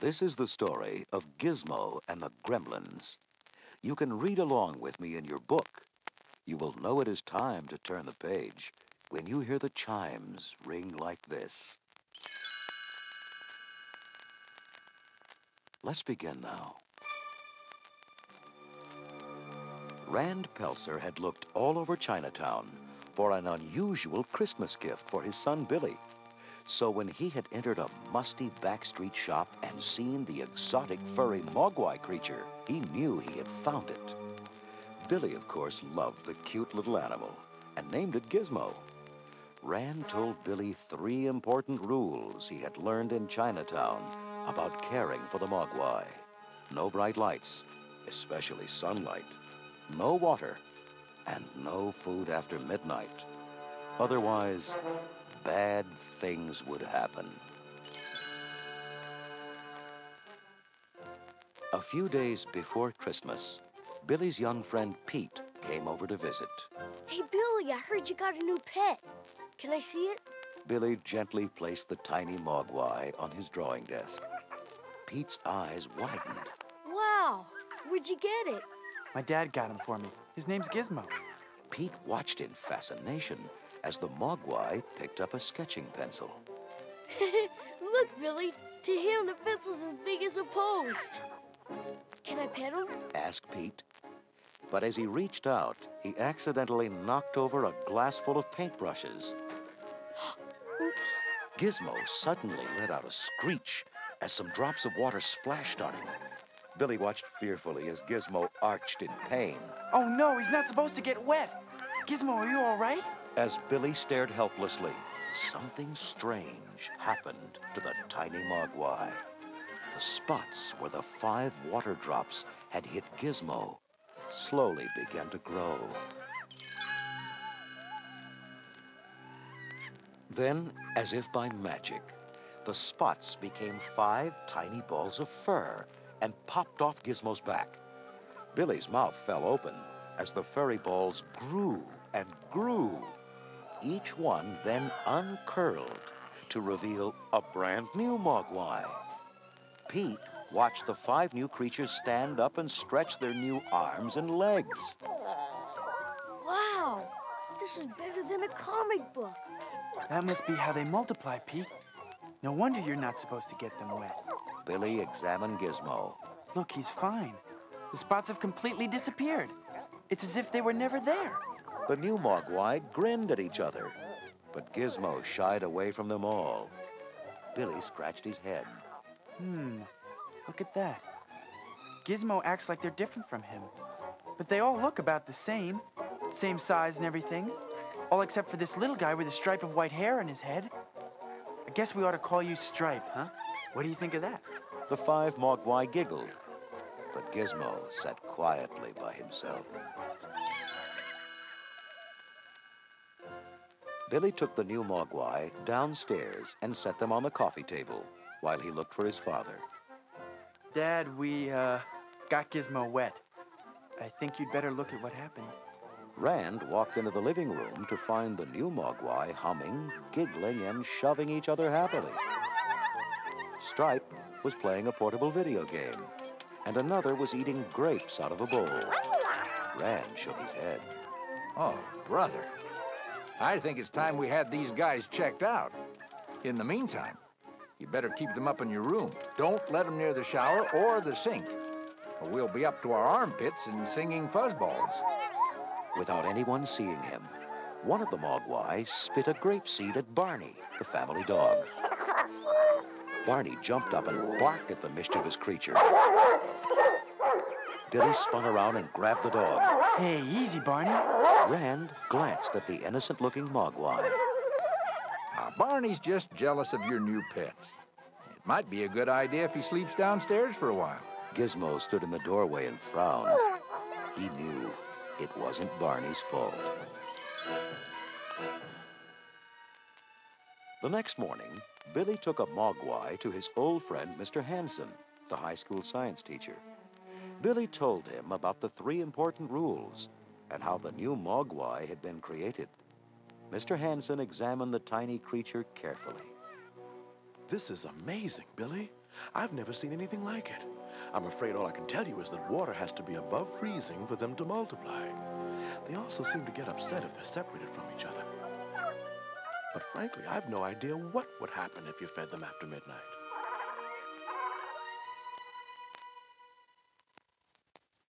This is the story of Gizmo and the Gremlins. You can read along with me in your book. You will know it is time to turn the page when you hear the chimes ring like this. Let's begin now. Rand Peltzer had looked all over Chinatown for an unusual Christmas gift for his son Billy. So when he had entered a musty backstreet shop and seen the exotic furry mogwai creature, he knew he had found it. Billy, of course, loved the cute little animal and named it Gizmo. Rand told Billy three important rules he had learned in Chinatown about caring for the mogwai. No bright lights, especially sunlight. No water, and no food after midnight. Otherwise, bad things would happen. A few days before Christmas, Billy's young friend Pete came over to visit. Hey, Billy, I heard you got a new pet. Can I see it? Billy gently placed the tiny mogwai on his drawing desk. Pete's eyes widened. Wow, where'd you get it? My dad got him for me. His name's Gizmo. Pete watched in fascination as the mogwai picked up a sketching pencil. Look, Billy, to him the pencil's as big as a post. Can I pet him? asked Pete. But as he reached out, he accidentally knocked over a glass full of paintbrushes. Oops. Gizmo suddenly let out a screech as some drops of water splashed on him. Billy watched fearfully as Gizmo arched in pain. Oh no, he's not supposed to get wet. Gizmo, are you all right? As Billy stared helplessly, something strange happened to the tiny mogwai. The spots where the five water drops had hit Gizmo slowly began to grow. Then, as if by magic, the spots became five tiny balls of fur and popped off Gizmo's back. Billy's mouth fell open as the furry balls grew and grew. Each one then uncurled to reveal a brand new mogwai. Pete watched the five new creatures stand up and stretch their new arms and legs. Wow, this is better than a comic book. That must be how they multiply, Pete. No wonder you're not supposed to get them wet. Billy examined Gizmo. Look, he's fine. The spots have completely disappeared. It's as if they were never there. The new mogwai grinned at each other, but Gizmo shied away from them all. Billy scratched his head. Hmm, look at that. Gizmo acts like they're different from him. But they all look about the same. Same size and everything. All except for this little guy with a stripe of white hair on his head. I guess we ought to call you Stripe, huh? What do you think of that? The five mogwai giggled, but Gizmo sat quietly by himself. Billy took the new mogwai downstairs and set them on the coffee table while he looked for his father. Dad, we, uh, got Gizmo wet. I think you'd better look at what happened. Rand walked into the living room to find the new mogwai humming, giggling, and shoving each other happily. Stripe was playing a portable video game, and another was eating grapes out of a bowl. Rand shook his head. Oh, brother. I think it's time we had these guys checked out. In the meantime, you better keep them up in your room. Don't let them near the shower or the sink, or we'll be up to our armpits and singing fuzzballs. Without anyone seeing him, one of the mogwai spit a grape seed at Barney, the family dog. Barney jumped up and barked at the mischievous creature. Billy spun around and grabbed the dog. Hey, easy, Barney. Rand glanced at the innocent-looking mogwai. Now, Barney's just jealous of your new pets. It might be a good idea if he sleeps downstairs for a while. Gizmo stood in the doorway and frowned. He knew it wasn't Barney's fault. The next morning, Billy took a mogwai to his old friend, Mr. Hanson, the high school science teacher. Billy told him about the three important rules and how the new mogwai had been created. Mr. Hanson examined the tiny creature carefully. This is amazing, Billy. I've never seen anything like it. I'm afraid all I can tell you is that water has to be above freezing for them to multiply. They also seem to get upset if they're separated from each other. But frankly, I've no idea what would happen if you fed them after midnight.